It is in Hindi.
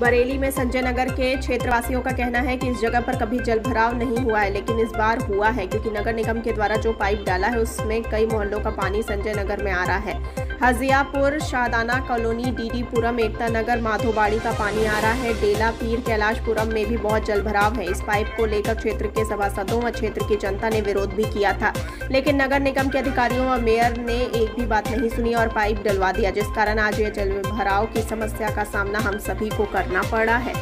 बरेली में संजय नगर के क्षेत्रवासियों का कहना है कि इस जगह पर कभी जल भराव नहीं हुआ है, लेकिन इस बार हुआ है, क्योंकि नगर निगम के द्वारा जो पाइप डाला है, उसमें कई मोहल्लों का पानी संजय नगर में आ रहा है। हजियापुर शादाना कॉलोनी, डीडीपुरम, एकता नगर, माधोबाड़ी का पानी आ रहा है। डेला पीर कैलाशपुरम में भी बहुत जल भराव है। इस पाइप को लेकर क्षेत्र के सभासदों व क्षेत्र की जनता ने विरोध भी किया था। लेकिन नगर निगम के अधिकारियों व मेयर ने एक भी बात नहीं सुनी और पाइप डलवा दिया, जिस कारण आज यह जल भराव की समस्या का सामना हम सभी को करना पड़ा है।